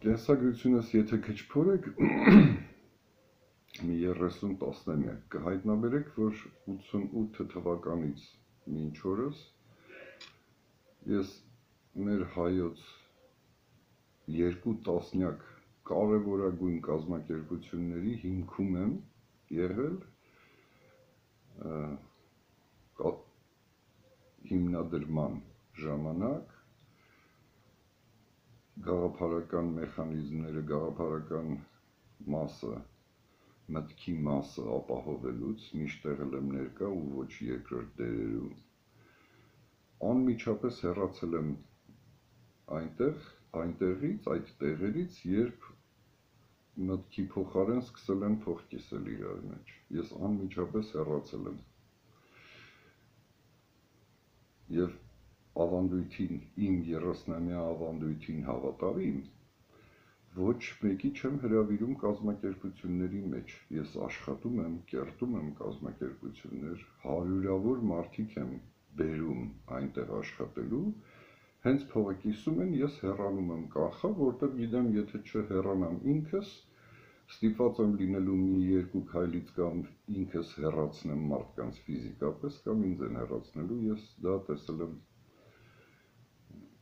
կենսագրությունս եթե քչփորեք մի 30 տասնամյակ կհայտնաբերեք, որ 88 թվականից մինչ օրս ես մեր հայոց երկու տասնյակ կարևորագույն կազմակերպությունների հիմքում եմ եղել հիմնադրման ժամանակ գաղափարական մեխանիզմները, գաղափարական մասը, մտքի մասը ապահովելուց միշտ եղել եմ ներկա ու ոչ երկրորդ դերերում։ Անմիջապես հեռացել եմ այնտեղ, այնտեղից, այդ տեղերից, երբ մտքի փոխարեն սկսել են փող կիսել իրար մեջ։ Ես անմիջապես հեռացել եմ եւ ավանդույթին, իմ 30-ամյա ավանդույթին հավատարիմ, ոչ մեկի չեմ հրավիրում կազմակերպությունների մեջ։ Ես աշխատում եմ, կերտում եմ կազմակերպություններ, հարյուրավոր մարդիկ եմ բերում այնտեղ աշխատելու, հենց փողը կիսում են, ես հեռանում եմ կախա, որտեղ գիտեմ, եթե չհեռանամ ինքս, ստիպված եմ լինելու մի երկու քայլից կամ ինքս հեռացնեմ մարդկանց ֆիզիկապես կամ ինձ են հեռացնելու, ես դա տեսել եմ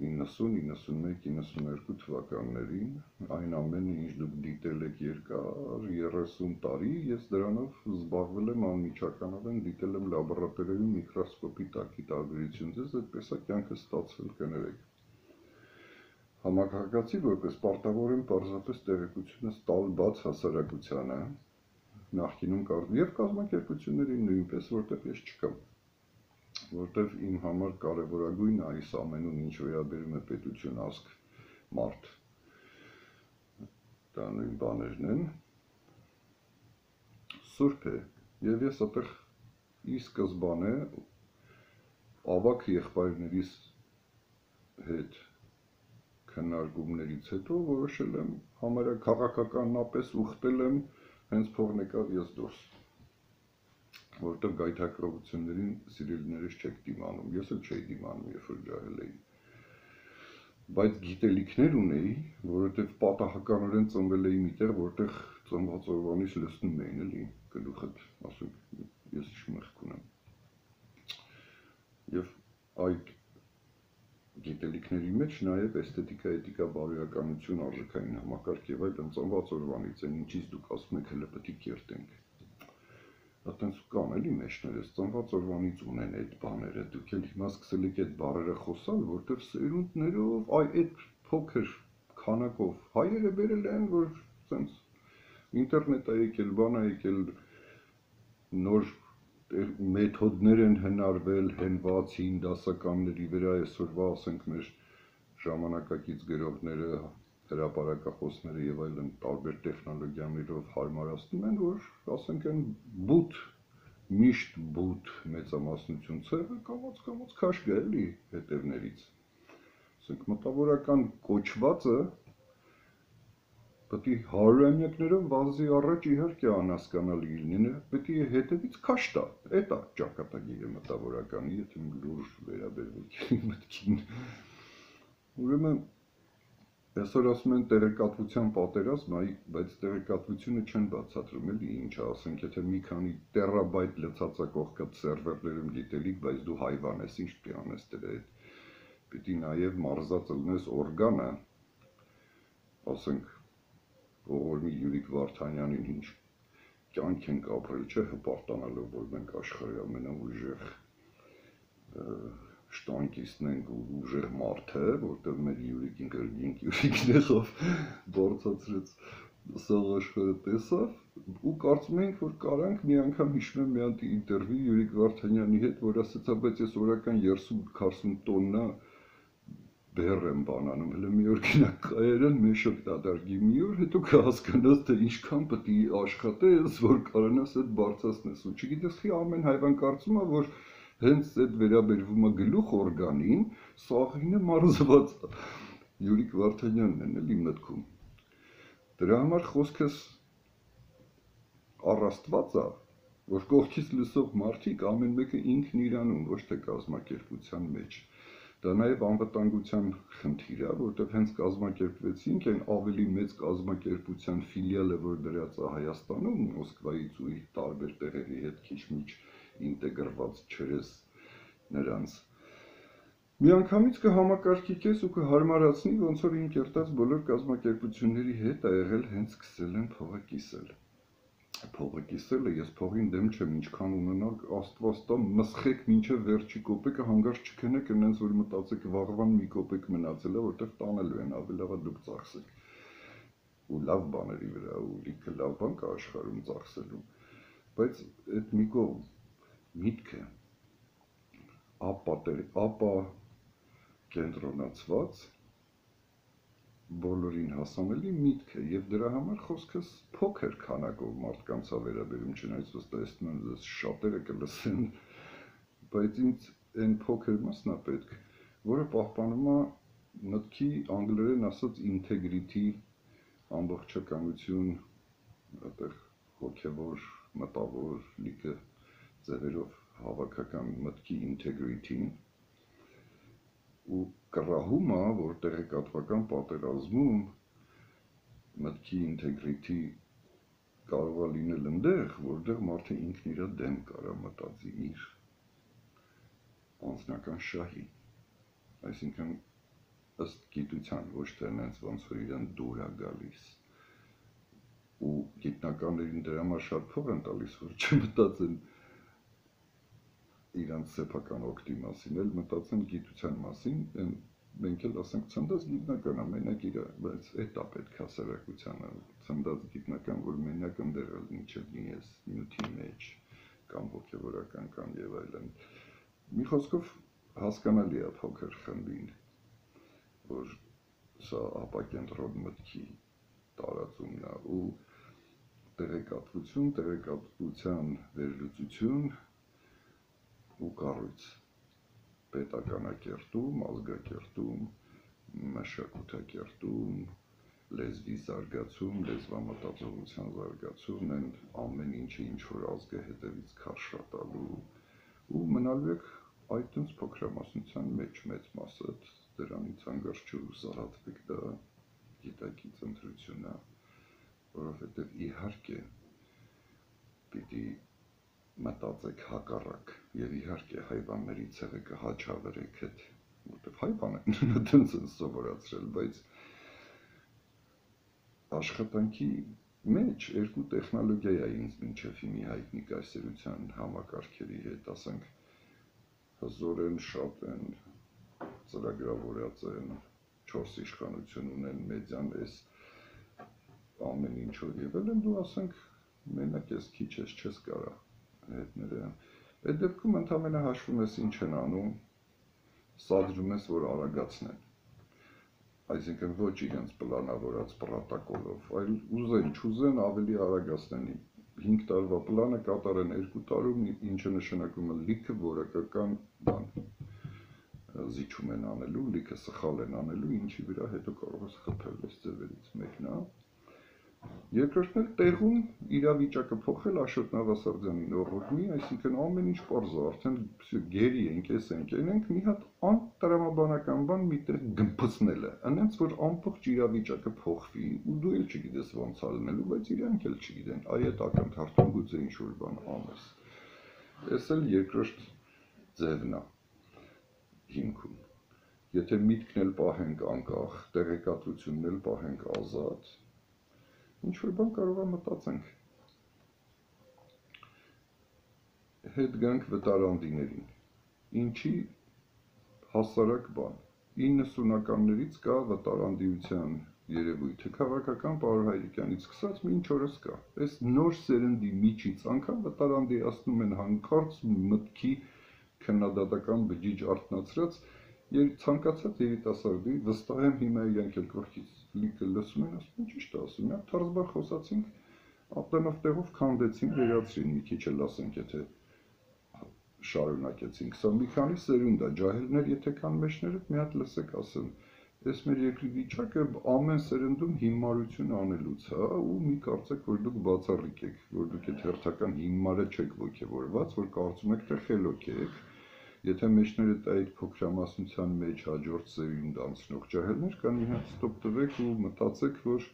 90, 91, 92 թվականներին, այն ամենը, ինչ դուք դիտել եք երկար 30 տարի, ես դրանով զբաղվել եմ անմիջականորեն, դիտել եմ լաբորատորիայում միկրոսկոպի տակի տարբերություն, ձեզ այդպես է կյանքը ստացվել կներեք համակարգացի որպես պարտավոր եմ պարզապես տեղեկությունը ստալ բաց հասարակությանը նախկինում կար եւ կազմակերպություններին նույնպես որտեղ ես չկամ որտեղ իմ համար կարևորագույնը այս ամենում ինչ վերաբերում է պետություն ասկ մարդ դա նույն բաներն են սուրբ է եւ ես այդտեղ ի սկզբանե ավակ եղբայրներիս հետ քննարկումներից հետո որոշել եմ համարյա քաղաքականապես ուխտել եմ հենց փողն եկավ ես դուրս որտեղ գայթակղություններին սիրելիներս չեք դիմանում ես էլ չէի դիմանում երբ որ ջահել էի բայց գիտելիքներ ունեի որովհետև պատահականորեն ծնվել էի միտեղ որտեղ ծնված օրվանից լսնում էին էլի գլուխդ ասում ես ինչ մեղք ունեմ եւ այդ գիտելիքների մեջ նաև էսթետիկա, էթիկա, բարոյականություն, արժեքային համակարգ եւ այլն ծնված օրվանից են, ինչից դուք ասում եք հələ պետք է կերտենք։ Այդտենց կան էլի մեջներս ծնված օրվանից ունեն այդ բաները։ Դուք էլ հիմա սկսել եք այդ բառերը խոսալ, որտեղ սերունդներով, այ այդ փոքր քանակով հայերը վերել են, որ սենց ինտերնետ է եկել, բան է եկել նոր մեթոդներ են հնարվել հենվածին դասականների վրա այսօրվա ասենք մեր ժամանակակից գրողները հրապարակախոսները եւ այլն տարբեր տեխնոլոգիաներով հարմարացնում են որ ասենք են բութ միշտ բութ մեծամասնություն ցեղը կամոց կամոց քաշ գա էլի հետևներից ասենք մտավորական կոչվածը պետք է հարյուրամյակներով վազի առաջ իհարկե անհասկանալի լինի, պետք է հետևից քաշ տա։ Էդ է ճակատագիրը մտավորականի, եթե լուրջ վերաբերվեք մտքին։ Ուրեմն այսօր ասում են տեղեկատվության պատերազմ, այ բայց տեղեկատվությունը չեն բացատրում էլի ինչա, ասենք եթե մի քանի տերաբայթ լցածակող կա սերվերներում գիտելիք, բայց դու հայվան ես, ինչ է անես դրա հետ։ է նաև մարզած լինես օրգանը, ասենք ողորմի Յուրիկ Վարդանյանին ինչ կյանք ենք ապրել, չէ, հպարտանալով, որ մենք աշխարհի ամենաուժեղ շտանկիստն ենք ու ուժեղ մարդը, որտեղ մեր Յուրիկին կրգինք Յուրիկներով բորցացրեց սաղ աշխարհը տեսավ ու կարծում ենք, որ կարանք մի անգամ հիշում եմ մի հատ ինտերվյու Յուրիկ Վարդանյանի հետ, որ ասացա, բայց ես օրական 30-40 տոննա բեր եմ բանանում, հələ մի օր գնանք կայարան, մեշոք դադարգի մի օր, հետո կհասկանաս, թե ինչքան պետք է աշխատես, որ կարողանաս այդ բարձրացնես։ Ու չգիտես, խի ամեն հայվան կարծում է, որ հենց այդ վերաբերվում է գլուխ օրգանին, սաղինը մարզված Յուրիկ Վարդանյանն են էլի մտքում։ Դրա համար խոսքս առաստված է, որ կողքից լսող մարդիկ ամեն մեկը ինքն իրանում, ոչ թե կազմակերպության մեջ։ Դա նաև անվտանգության խնդիր է, որտեղ հենց կազմակերպվեցինք այն ավելի մեծ կազմակերպության ֆիլիալը, որ դրած է Հայաստանում, Մոսկվայից ու տարբեր տեղերի հետ քիչ-միչ ինտեգրված չրես նրանց Միանգամից կհամակարգի կես ու կհարմարացնի, ոնց որ իմ կերտած բոլոր կազմակերպությունների հետ ա եղել հենց սկսել են փողը կիսել։ Փողը կիսելը ես փողին դեմ չեմ, ինչքան ունենալ Աստված տա մսխեք մինչև վերջի կոպեկը հանգարց չքնեք, այնց որ մտածեք վաղվան մի կոպեկ մնացել է, որտեղ տանելու են, ավելի լավ դուք ծախսեք։ Ու լավ բաների վրա, ու լիքը լավ բան կա աշխարհում ծախսելու։ Բայց այդ մի կողմ միտքը ապա ապա կենտրոնացված բոլորին հասանելի միտք է եւ դրա համար խոսքս փոքր քանակով մարդկանց ա վերաբերում չնայած վստահեցնում եմ ձեզ շատերը կլսեն բայց ինձ այն փոքր մասն է պետք որը պահպանում է մտքի անգլերեն ասած integrity ամբողջականություն այդտեղ հոգեվոր մտավոր լիքը ձևերով հավաքական մտքի integrity-ին ու կռահումը, որ տեղեկատվական պատերազմում մտքի ինտեգրիտի կարող է լինել այնտեղ, որտեղ մարդը ինքն իր դեմ կարա մտածի իր անձնական շահի։ Այսինքն ըստ գիտության ոչ թե այնց ոնց որ իրեն դուր է գալիս ու գիտնականներին դրա համար շատ փող են տալիս որ չմտածեն իրանց սեփական օգտի մասին, էլ մտածեն գիտության մասին, մենք էլ ասենք ցնդած գիտնական է, մենակ իր, բայց այդ է պետք հասարակությանը, ցնդած գիտնական, որ մենակ ընդեղ մինչև ես նյութի մեջ կամ հոգևորական կամ եւ այլն։ Մի խոսքով հասկանալի է փոքր խմբին, որ սա ապակենտրոն մտքի տարածումն է ու տեղեկատվություն, տեղեկատվության վերլուծություն ու կառույց. Պետականակերտում, ազգակերտում, մշակութակերտում, լեզվի զարգացում, լեզվամտածողության զարգացում են ամեն ինչը ինչ որ ազգը հետևից քարշատալու ու մնալու եք այդ տենց փոքրամասնության մեջ մեծ մասը դրանից անգարչու զարաթվեք դա գիտակից ընտրությունա որովհետև իհարկե պիտի մտածեք հակառակ եւ իհարկե հայվանների ցեղը հաչավրեք այդ որտեվ հայվան են դենց են սովորացրել բայց աշխատանքի մեջ երկու տեխնոլոգիա է ինձ մինչև հիմի հայտնի կայսերության համակարգերի հետ ասենք հզոր են շատ են ծրագրավորած են չորս իշխանություն ունեն մեդիան էս ամեն ինչով եւ էլ դու ասենք մենակ ես քիչ ես չես կարա հետները։ Այդ դեպքում ընդամենը հաշվում ես ինչ են անում, սադրում ես, որ արագացնեն։ Այսինքն ոչ իրենց պլանավորած պրոտոկոլով, այլ ուզեն, չուզեն ավելի արագացնեն 5 տարվա պլանը կատարեն 2 տարում, ինչը նշանակում է լիքը որակական բան զիջում են անելու, լիքը սխալ են անելու, ինչի վրա հետո կարող ես խփել այս ձևերից մեկն է Երկրորդն էլ տեղում իրավիճակը փոխել Աշոտ Նավասարդյանի նողոքնի, այսինքն ամեն ինչ པարզ է, արդեն գերի ենք, էս ենք, ենք մի հատ անտրամաբանական բան միտեղ գմփցնելը, այնց որ ամբողջ իրավիճակը փոխվի ու դու էլ չգիտես ոնց ալնելու, բայց իրանք էլ չգիտեն, այ այդ ակնթարթում գուցե ինչ որ բան անես։ Էս էլ երկրորդ ձևն է հիմքում։ Եթե միտքն էլ պահենք անկախ, տեղեկատվությունն էլ պահենք ազատ, ինչ որ բան կարող է մտածենք։ Հետ գանք վտարանդիներին։ Ինչի հասարակ բան։ 90-ականներից կա վտարանդիության երևույթը քաղաքական Պարոն Հայրիկյանից սկսած մինչ օրս կա։ Այս նոր սերնդի միջից անգամ վտարանդիացնում են հանկարծ մտքի քննադատական բջիջ արտնացրած Երբ ցանկացած երիտասարդի վստահ եմ հիմա իրանք էլ կողքից լիքը լսում են, ասում են ճիշտ ասում, մի թարզբար խոսացինք, ապտենով տեղով քանդեցին, վերացրին մի քիչ էլ ասենք, եթե շարունակեցինք։ Սա մի քանի սերունդ է, ջահելներ եթե կան մեջները, մի հատ լսեք ասեն, Այս մեր երկրի վիճակը ամեն սերնդում հիմարություն անելուց է ու մի կարծեք որ դուք բացառիկ եք, որ դուք այդ հերթական հիմարը չեք ողջևորված, որ կարծում եք թե խելոք եք, Եթե մեջներդ այդ փոքրամասնության մեջ հաջորդ սերունդ անցնող ջահելներ կան, իհանց ստոպ տվեք ու մտածեք, որ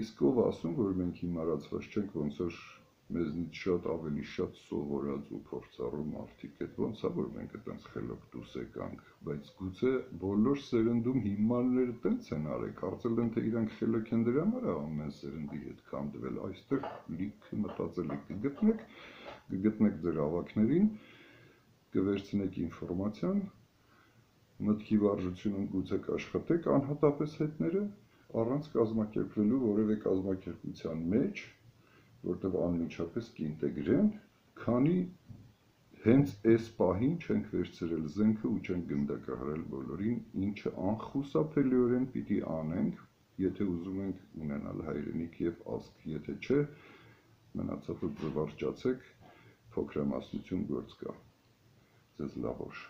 իսկ ով ասում, որ մենք հիմարացված չենք, ոնց որ մեզնից շատ ավելի շատ սովորած ու փորձառու մարդիկ, այդ ոնց է որ մենք այդպես խելոք դուրս եկանք, բայց գուցե բոլոր սերնդում հիմարները տենց են արել, կարծել են թե իրանք խելոք են դրա համար ամեն սերնդի հետ կանդվել, այստեղ լիքը մտածելիք կգտնեք, կգտնեք ձեր ավակներին, կվերցնեք ինֆորմացիան, մտքի վարժությունում գուցե կաշխատեք անհատապես հետները, առանց կազմակերպվելու որևէ կազմակերպության մեջ, որտեղ անմիջապես կինտեգրեն, քանի հենց այս պահին չենք վերցրել զենքը ու չենք գնդակահարել բոլորին, ինչը անխուսափելիորեն պիտի անենք, եթե ուզում ենք ունենալ հայրենիք եւ ազգ, եթե չէ, մնացածը զվարճացեք, փոքրամասնություն գործ կա։ Ձեզ լավ օր։